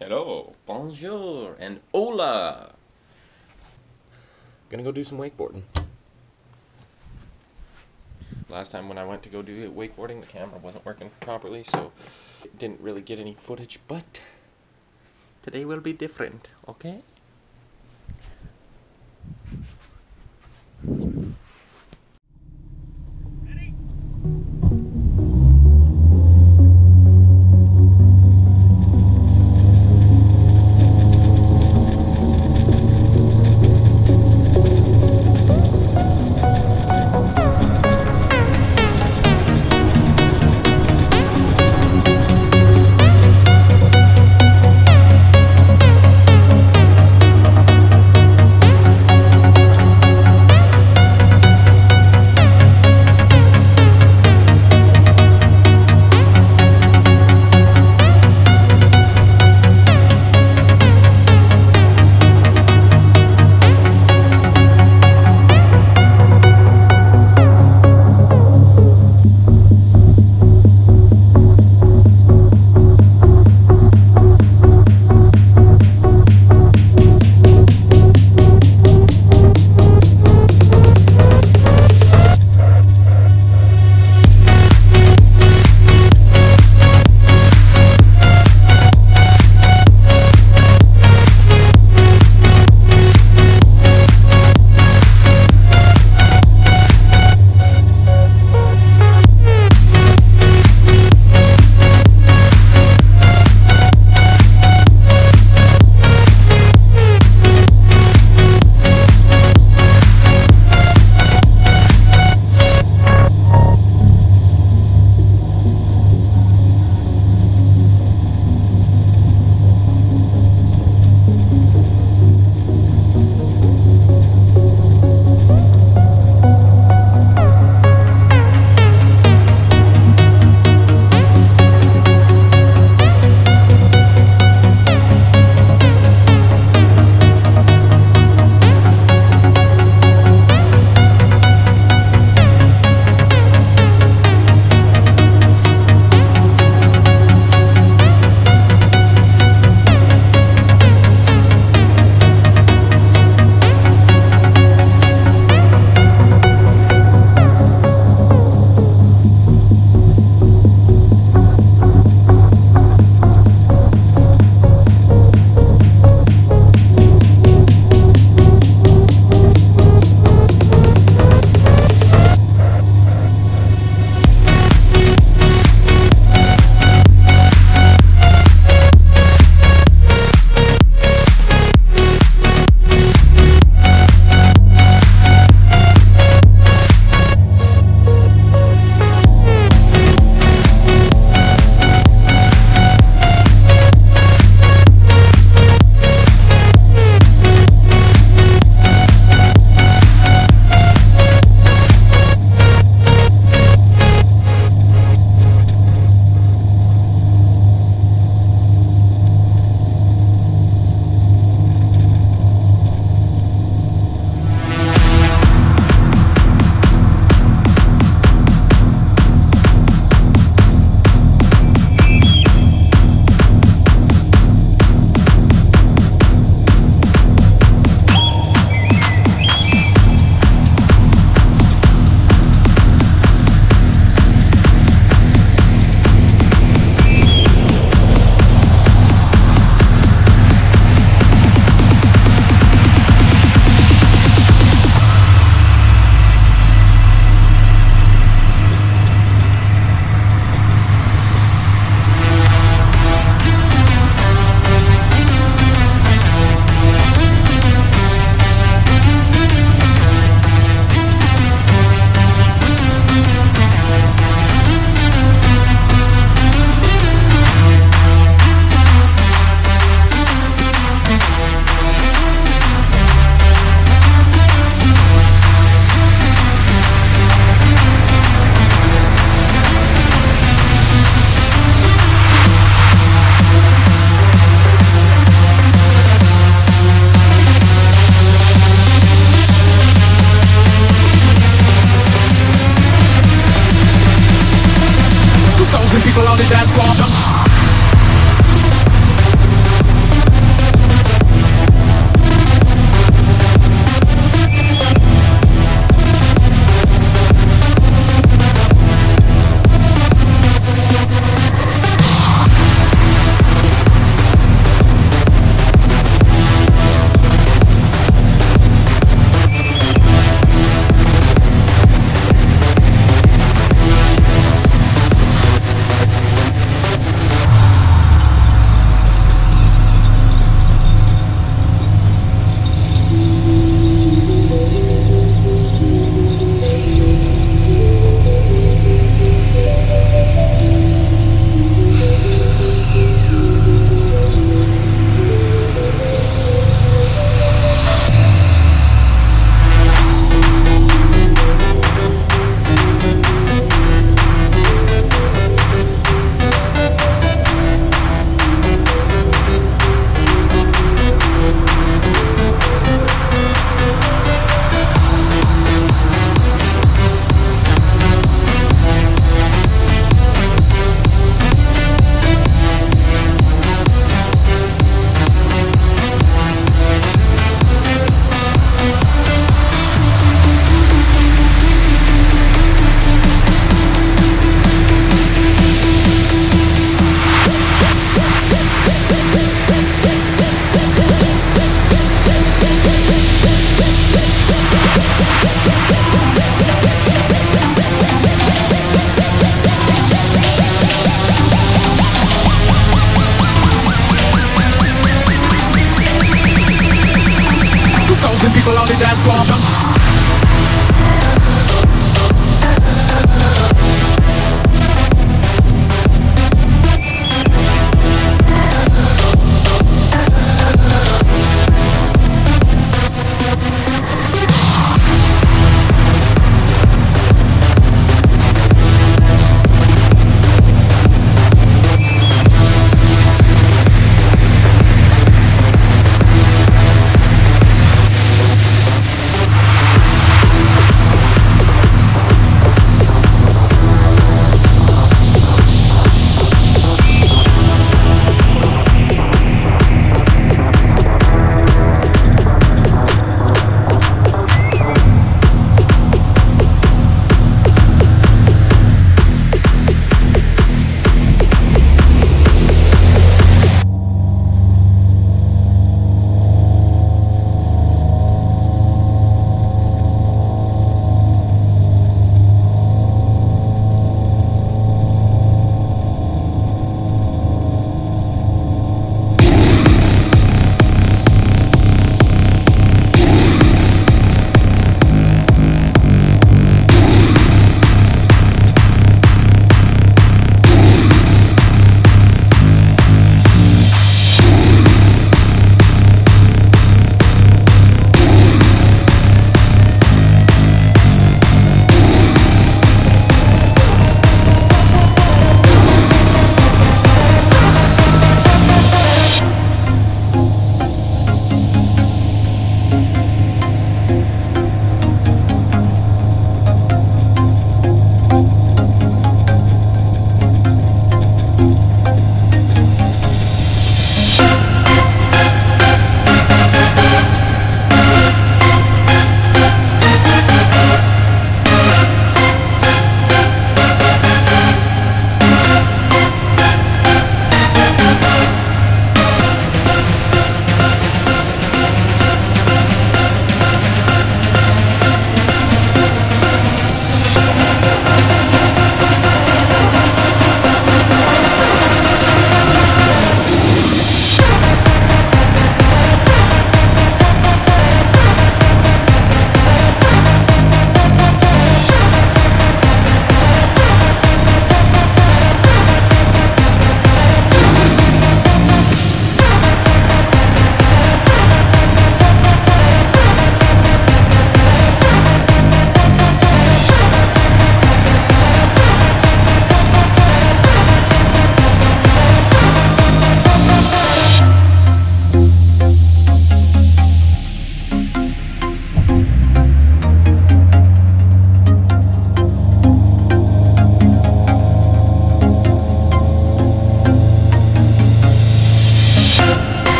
Hello, bonjour, and hola. Gonna go do some wakeboarding. Last time when I went to go do wakeboarding, the camera wasn't working properly, so it didn't really get any footage, but today will be different, okay? thousand people on the dance floor.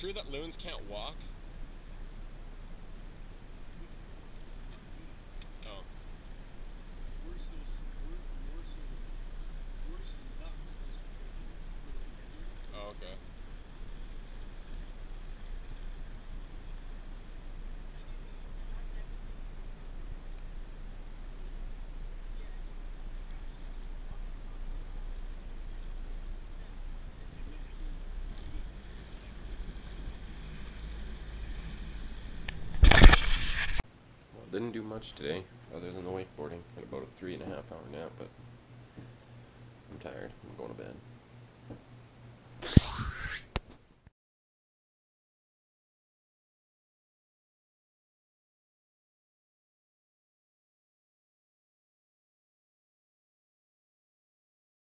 True that loons can't walk? Didn't do much today, other than the wakeboarding and about a three and a half hour nap, but I'm tired. I'm going to bed.